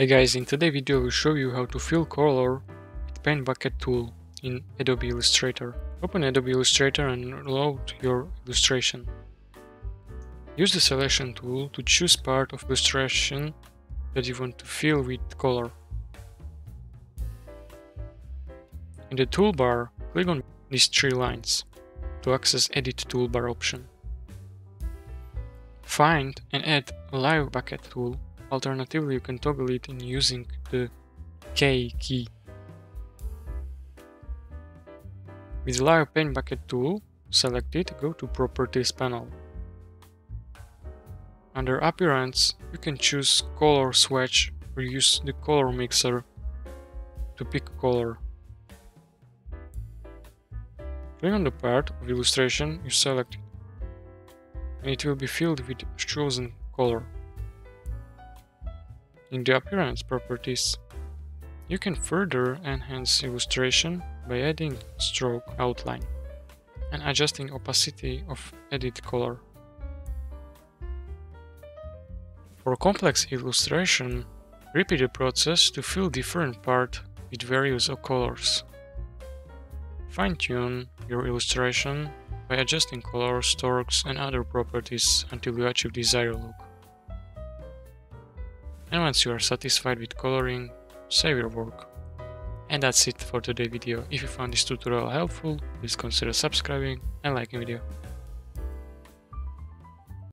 Hey guys, in today's video I will show you how to fill color with Paint Bucket tool in Adobe Illustrator. Open Adobe Illustrator and load your illustration. Use the selection tool to choose part of illustration that you want to fill with color. In the toolbar, click on these three lines to access Edit Toolbar option. Find and add Live Bucket tool Alternatively, you can toggle it in using the K key. With the Live Paint Bucket tool select it, go to Properties panel. Under Appearance, you can choose Color Swatch or use the Color Mixer to pick color. Click on the part of illustration you selected, and it will be filled with chosen color. In the appearance properties, you can further enhance illustration by adding stroke outline and adjusting opacity of edit color. For complex illustration, repeat the process to fill different part with various colors. Fine-tune your illustration by adjusting colors, strokes and other properties until you achieve desired look. And once you are satisfied with coloring, save your work. And that's it for today's video. If you found this tutorial helpful, please consider subscribing and liking video.